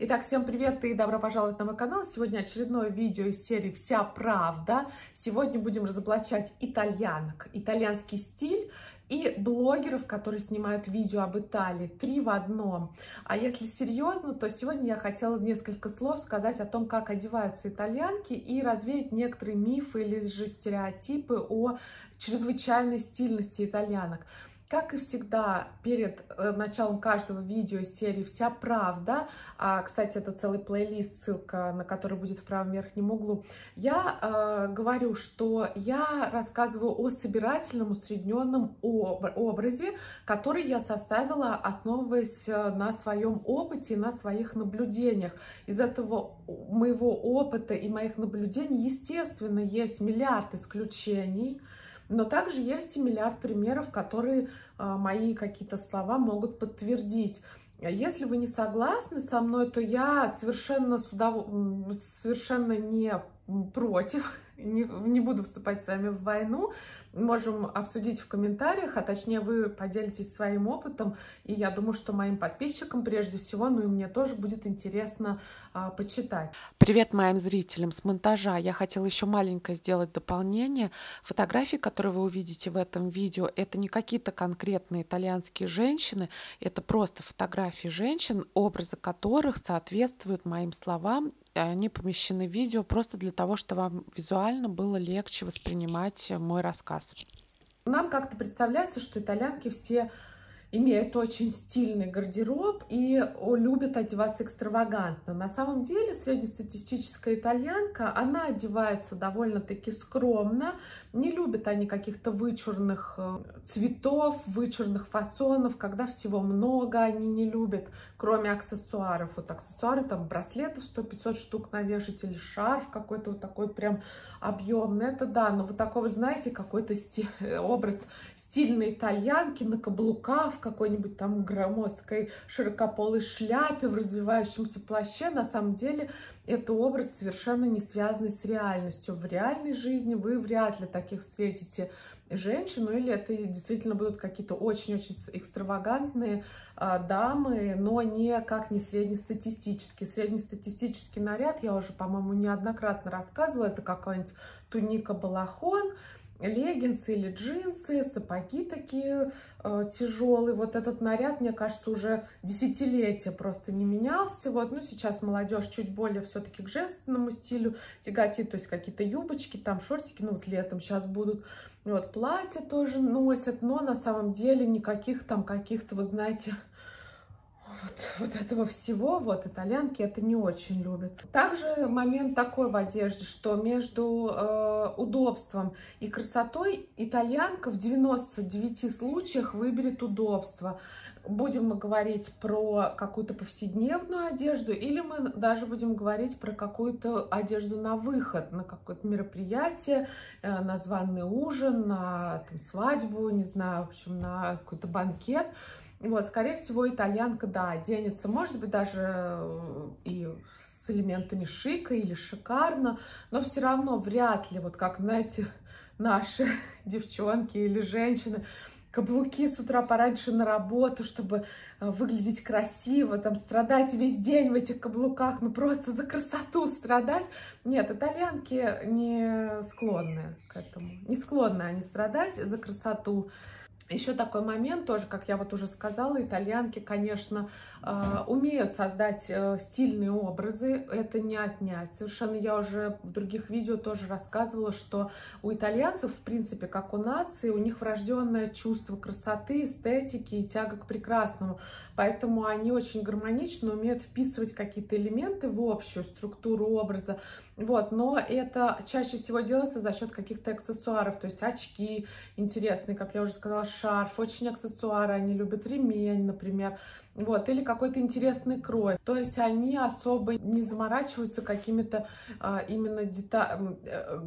Итак, всем привет и добро пожаловать на мой канал. Сегодня очередное видео из серии «Вся правда». Сегодня будем разоблачать итальянок, итальянский стиль и блогеров, которые снимают видео об Италии. Три в одном. А если серьезно, то сегодня я хотела несколько слов сказать о том, как одеваются итальянки и развеять некоторые мифы или же стереотипы о чрезвычайной стильности итальянок. Как и всегда, перед э, началом каждого видео серии «Вся правда», а, кстати, это целый плейлист, ссылка на который будет в правом верхнем углу, я э, говорю, что я рассказываю о собирательном усредненном об, образе, который я составила, основываясь э, на своем опыте и на своих наблюдениях. Из этого моего опыта и моих наблюдений, естественно, есть миллиард исключений, но также есть и миллиард примеров, которые а, мои какие-то слова могут подтвердить. Если вы не согласны со мной, то я совершенно, судов... совершенно не против, не, не буду вступать с вами в войну, можем обсудить в комментариях, а точнее вы поделитесь своим опытом, и я думаю, что моим подписчикам прежде всего, ну и мне тоже будет интересно а, почитать. Привет моим зрителям с монтажа. Я хотела еще маленькое сделать дополнение. Фотографии, которые вы увидите в этом видео, это не какие-то конкретные итальянские женщины, это просто фотографии женщин, образы которых соответствуют моим словам они помещены в видео просто для того, чтобы вам визуально было легче воспринимать мой рассказ. Нам как-то представляется, что итальянки все имеют очень стильный гардероб и любят одеваться экстравагантно. На самом деле среднестатистическая итальянка, она одевается довольно-таки скромно. Не любят они каких-то вычурных э, цветов, вычурных фасонов, когда всего много, они не любят, кроме аксессуаров. Вот аксессуары, там браслетов 100-500 штук навешать или шарф какой-то вот такой прям объемный. Это да, но вот такой, вы знаете, какой-то сти образ стильной итальянки на каблуках, какой-нибудь там громоздкой широкополой шляпе, в развивающемся плаще, на самом деле это образ совершенно не связанный с реальностью. В реальной жизни вы вряд ли таких встретите женщину, или это действительно будут какие-то очень-очень экстравагантные а, дамы, но никак не среднестатистический. Среднестатистический наряд, я уже, по-моему, неоднократно рассказывала, это какая-нибудь туника-балахон, леггинсы или джинсы, сапоги такие э, тяжелые. Вот этот наряд, мне кажется, уже десятилетия просто не менялся. Вот, ну, сейчас молодежь чуть более все-таки к женственному стилю тяготит, то есть какие-то юбочки, там шортики, ну, вот летом сейчас будут. Вот, платья тоже носят, но на самом деле никаких там каких-то, вы знаете, вот, вот этого всего, вот итальянки это не очень любят. Также момент такой в одежде, что между э, удобством и красотой итальянка в 99 случаях выберет удобство. Будем мы говорить про какую-то повседневную одежду или мы даже будем говорить про какую-то одежду на выход, на какое-то мероприятие, э, на званый ужин, на там, свадьбу, не знаю, в общем, на какой-то банкет. Вот, скорее всего, итальянка, да, оденется, может быть, даже э, и с элементами шика или шикарно, но все равно вряд ли, вот как, знаете, наши девчонки или женщины, каблуки с утра пораньше на работу, чтобы э, выглядеть красиво, там страдать весь день в этих каблуках, ну просто за красоту страдать. Нет, итальянки не склонны к этому, не склонны они страдать за красоту. Еще такой момент тоже, как я вот уже сказала, итальянки, конечно, э, умеют создать э, стильные образы, это не отнять. Совершенно я уже в других видео тоже рассказывала, что у итальянцев, в принципе, как у нации, у них врожденное чувство красоты, эстетики и тяга к прекрасному. Поэтому они очень гармонично умеют вписывать какие-то элементы в общую структуру образа. Вот, но это чаще всего делается за счет каких-то аксессуаров, то есть очки интересные, как я уже сказала, шарф, очень аксессуары, они любят ремень, например, вот, или какой-то интересный крой. То есть они особо не заморачиваются какими-то а, именно дета... Э,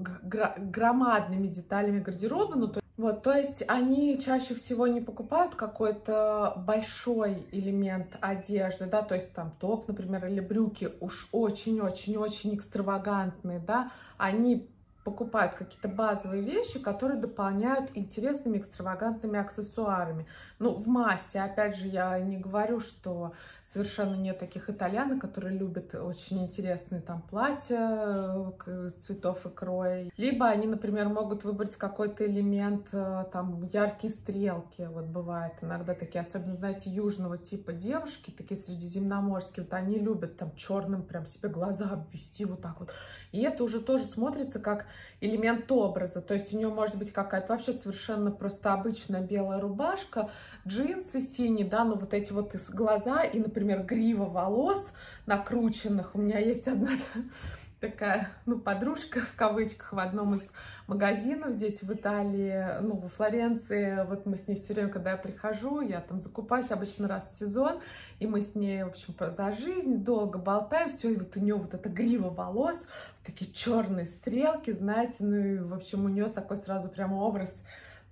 громадными деталями гардероба, ну, то вот, то есть они чаще всего не покупают какой-то большой элемент одежды, да, то есть там топ, например, или брюки уж очень-очень-очень экстравагантные, да, они покупают какие-то базовые вещи, которые дополняют интересными экстравагантными аксессуарами. Ну, в массе, опять же, я не говорю, что совершенно нет таких итальянок, которые любят очень интересные там платья э, цветов и кроя. Либо они, например, могут выбрать какой-то элемент, э, там, яркие стрелки, вот бывает иногда такие, особенно, знаете, южного типа девушки, такие средиземноморские, вот они любят там черным прям себе глаза обвести вот так вот. И это уже тоже смотрится как элемент образа. То есть у нее может быть какая-то вообще совершенно просто обычная белая рубашка, джинсы синие, да, ну вот эти вот глаза и, например, грива волос накрученных. У меня есть одна такая, ну, подружка в кавычках в одном из магазинов здесь в Италии, ну, во Флоренции. Вот мы с ней все время, когда я прихожу, я там закупаюсь обычно раз в сезон, и мы с ней, в общем, за жизнь долго болтаем, все, и вот у нее вот эта грива волос, такие черные стрелки, знаете, ну, и, в общем, у нее такой сразу прямо образ,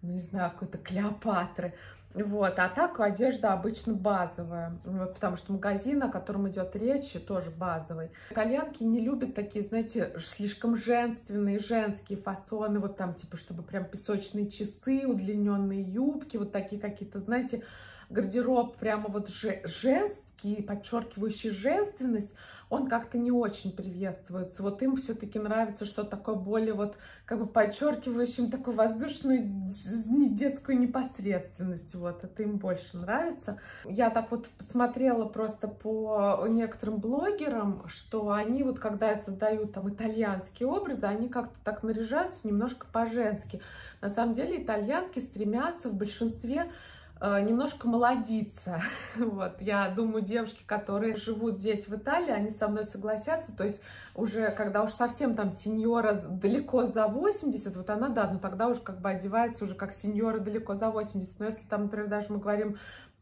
ну, не знаю, какой-то Клеопатры. Вот, а так одежда обычно базовая, вот, потому что магазин, о котором идет речь, тоже базовый. Итальянки не любят такие, знаете, слишком женственные, женские фасоны, вот там типа, чтобы прям песочные часы, удлиненные юбки, вот такие какие-то, знаете, гардероб прямо вот женский, подчеркивающий женственность, он как-то не очень приветствуется. Вот им все-таки нравится что-то такое более вот как бы подчеркивающим такую воздушную детскую непосредственность. Вот, это им больше нравится. Я так вот посмотрела просто по некоторым блогерам, что они вот когда создают там итальянские образы, они как-то так наряжаются немножко по-женски. На самом деле итальянки стремятся в большинстве немножко молодиться. Вот. Я думаю, девушки, которые живут здесь, в Италии, они со мной согласятся. То есть уже, когда уж совсем там сеньора далеко за 80, вот она, да, ну тогда уже как бы одевается уже как сеньора далеко за 80. Но если там, например, даже мы говорим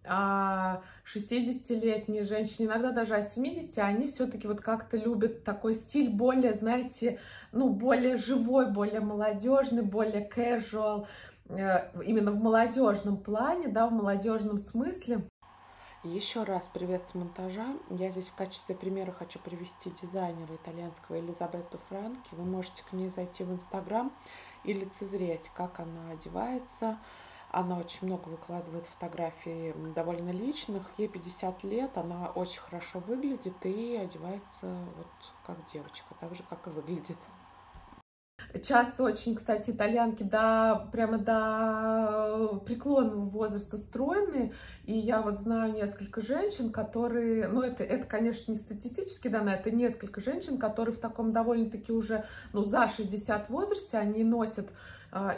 о 60-летней женщине, иногда даже о 70, они все-таки вот как-то любят такой стиль более, знаете, ну, более живой, более молодежный, более casual, Э, именно в молодежном плане, да, в молодежном смысле. Еще раз привет с монтажа. Я здесь в качестве примера хочу привести дизайнера итальянского Элизабету Франки. Вы можете к ней зайти в Инстаграм и лицезреть, как она одевается. Она очень много выкладывает фотографий довольно личных. Ей 50 лет, она очень хорошо выглядит и одевается вот как девочка, так же, как и выглядит. Часто очень, кстати, итальянки до, прямо до преклонного возраста стройные. И я вот знаю несколько женщин, которые, ну это, это конечно, не статистически данные, это несколько женщин, которые в таком довольно-таки уже, ну за 60 возрасте, они носят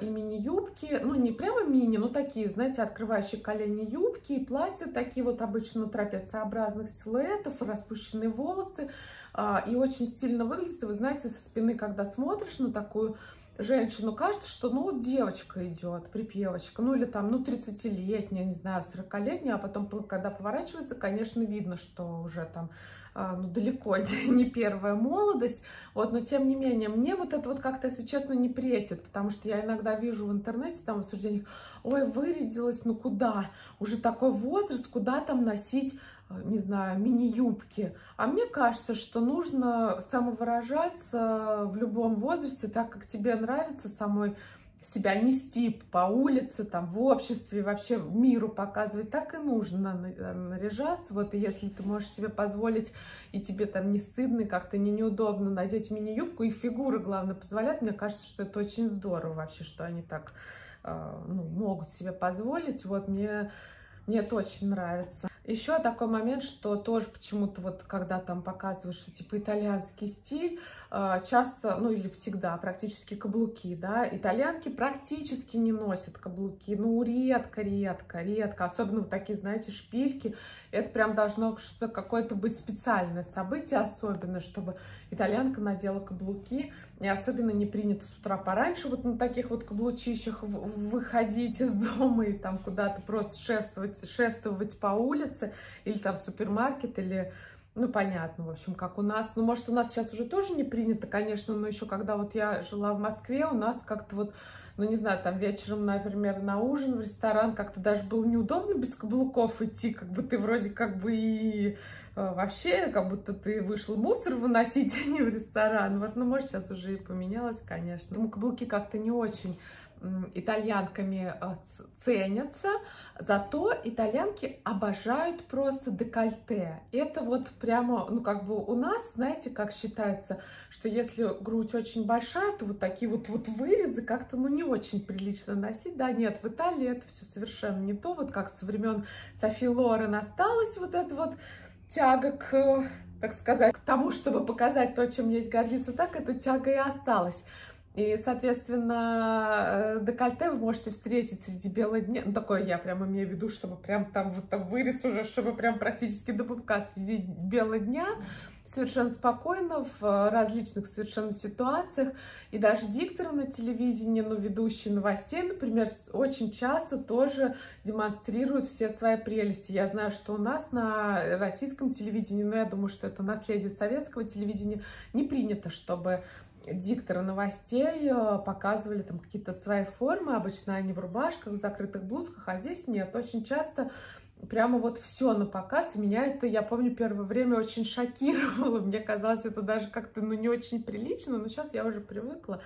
и мини-юбки, ну не прямо мини, но такие, знаете, открывающие колени юбки и платья, такие вот обычно трапециобразных силуэтов, распущенные волосы, а, и очень стильно выглядит. И вы знаете, со спины, когда смотришь на такую женщину, кажется, что, ну, девочка идет, припевочка, ну, или там, ну, 30-летняя, не знаю, 40-летняя, а потом, когда поворачивается, конечно, видно, что уже там, а, ну, далеко не первая молодость, вот, но, тем не менее, мне вот это вот как-то, если честно, не претит, потому что я иногда вижу в интернете, там, в обсуждениях, ой, вырядилась, ну, куда, уже такой возраст, куда там носить не знаю, мини-юбки. А мне кажется, что нужно самовыражаться в любом возрасте так, как тебе нравится самой себя нести по улице, там, в обществе, вообще миру показывать, так и нужно наряжаться. Вот, и если ты можешь себе позволить, и тебе там не стыдно, как-то не неудобно надеть мини-юбку, и фигура, главное, позволяет, мне кажется, что это очень здорово вообще, что они так э, ну, могут себе позволить. Вот, мне, мне это очень нравится. Еще такой момент, что тоже почему-то вот когда там показывают, что типа итальянский стиль, а, часто, ну или всегда практически каблуки, да, итальянки практически не носят каблуки, ну редко, редко, редко, особенно вот такие, знаете, шпильки, это прям должно что-то какое-то быть специальное событие, особенно, чтобы итальянка надела каблуки, и особенно не принято с утра пораньше вот на таких вот каблучищах выходить из дома и там куда-то просто шествовать, шествовать по улице, или там супермаркет, или ну, понятно, в общем, как у нас. Ну, может, у нас сейчас уже тоже не принято, конечно, но еще когда вот я жила в Москве, у нас как-то вот, ну, не знаю, там вечером, например, на ужин в ресторан как-то даже было неудобно без каблуков идти, как бы ты вроде как бы и э, вообще, как будто ты вышел мусор выносить, а не в ресторан. Вот, ну, может, сейчас уже и поменялось, конечно. Ну, каблуки как-то не очень итальянками э, ценятся, зато итальянки обожают просто декольте. Это вот прямо, ну как бы у нас, знаете, как считается, что если грудь очень большая, то вот такие вот, вот вырезы как-то, ну не очень прилично носить. Да, нет, в Италии это все совершенно не то, вот как со времен Софи Лорен осталось вот это вот тяга к, так сказать, к тому, чтобы показать то, чем есть гордиться, так эта тяга и осталась. И, соответственно, э, декольте вы можете встретить среди бела дня. Ну, такое я прям имею в виду, чтобы прям там вот там вырез уже, чтобы прям практически до пупка среди бела дня. Совершенно спокойно, в различных совершенно ситуациях. И даже дикторы на телевидении, ну, ведущие новостей, например, очень часто тоже демонстрируют все свои прелести. Я знаю, что у нас на российском телевидении, но я думаю, что это наследие советского телевидения, не принято, чтобы дикторы новостей э, показывали там какие-то свои формы, обычно они в рубашках, в закрытых блузках, а здесь нет. Очень часто прямо вот все на показ, и меня это, я помню, первое время очень шокировало, мне казалось, это даже как-то, ну, не очень прилично, но сейчас я уже привыкла,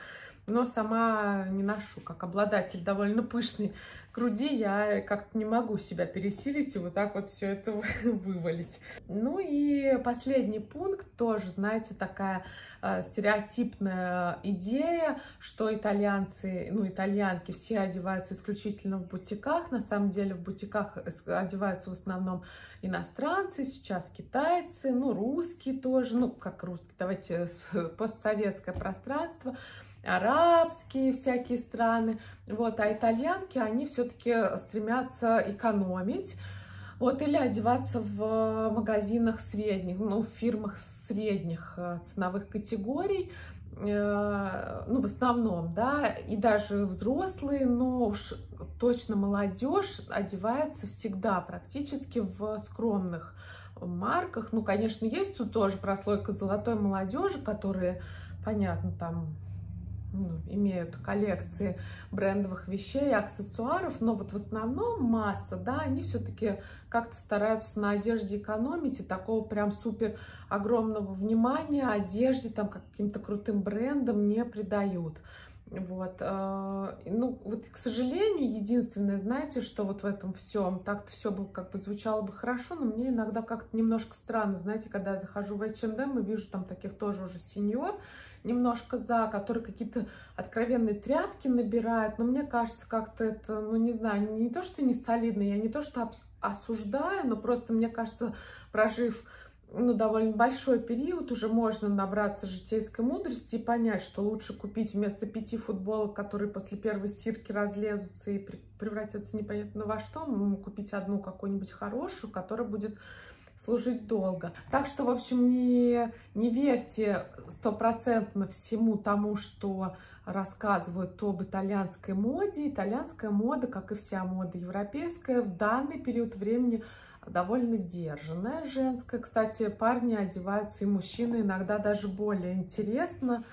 но сама не ношу, как обладатель довольно пышной груди, я как-то не могу себя пересилить и вот так вот все это вывалить. Ну и последний пункт, тоже, знаете, такая э, стереотипная идея, что итальянцы, ну, итальянки все одеваются исключительно в бутиках. На самом деле в бутиках одеваются в основном иностранцы, сейчас китайцы, ну, русские тоже, ну, как русские, давайте постсоветское пространство арабские всякие страны, вот, а итальянки, они все-таки стремятся экономить, вот, или одеваться в магазинах средних, ну, в фирмах средних э, ценовых категорий, э, ну, в основном, да, и даже взрослые, но уж точно молодежь одевается всегда практически в скромных марках. Ну, конечно, есть тут тоже прослойка золотой молодежи, которые, понятно, там ну, имеют коллекции брендовых вещей, аксессуаров, но вот в основном масса, да, они все-таки как-то стараются на одежде экономить и такого прям супер огромного внимания одежде, там, каким-то крутым брендам не придают. Вот, э, ну, вот, к сожалению, единственное, знаете, что вот в этом всем, так-то все бы как бы звучало бы хорошо, но мне иногда как-то немножко странно, знаете, когда я захожу в H&M и вижу там таких тоже уже сеньор, немножко за, которые какие-то откровенные тряпки набирают, но мне кажется, как-то это, ну, не знаю, не то, что не солидно, я не то, что осуждаю, но просто мне кажется, прожив ну, довольно большой период, уже можно набраться житейской мудрости и понять, что лучше купить вместо пяти футболок, которые после первой стирки разлезутся и превратятся непонятно во что, купить одну какую-нибудь хорошую, которая будет служить долго. Так что, в общем, не, не верьте стопроцентно всему тому, что рассказывают об итальянской моде. Итальянская мода, как и вся мода европейская, в данный период времени довольно сдержанная, женская. Кстати, парни одеваются и мужчины иногда даже более интересно,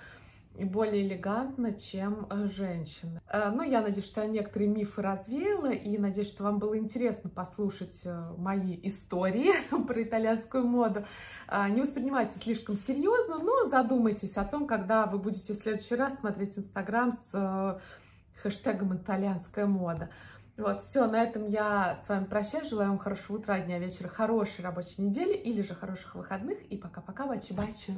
и более элегантно, чем э, женщины. Э, ну, я надеюсь, что я некоторые мифы развеяла, и надеюсь, что вам было интересно послушать э, мои истории про итальянскую моду. Не воспринимайте слишком серьезно, но задумайтесь о том, когда вы будете в следующий раз смотреть Инстаграм с хэштегом «Итальянская мода». Вот, все, на этом я с вами прощаюсь. Желаю вам хорошего утра, дня, вечера, хорошей рабочей недели или же хороших выходных. И пока-пока, бачи-бачи.